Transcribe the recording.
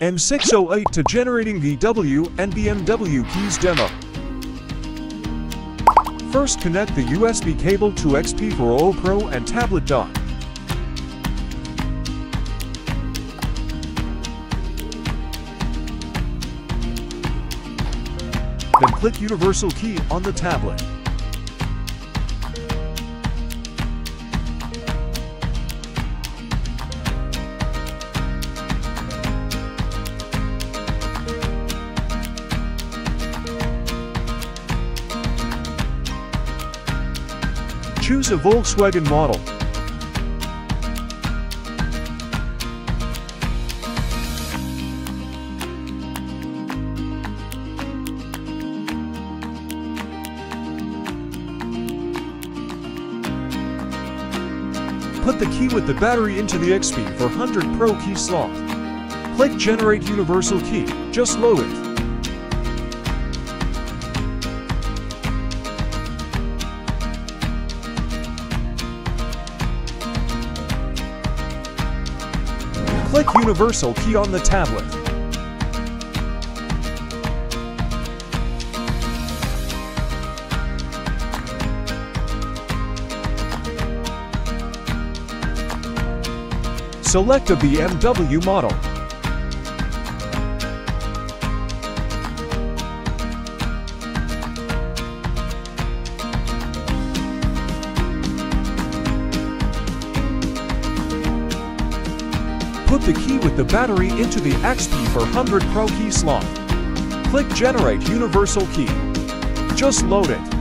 M608 to generating VW and BMW keys demo. First connect the USB cable to XP400 Pro and tablet dock. Then click Universal Key on the tablet. Choose a Volkswagen model. Put the key with the battery into the XP400 Pro key slot. Click Generate Universal Key. Just load it. Click Universal Key on the tablet. Select a BMW model. Put the key with the battery into the XP400 Pro key slot. Click Generate Universal Key. Just load it.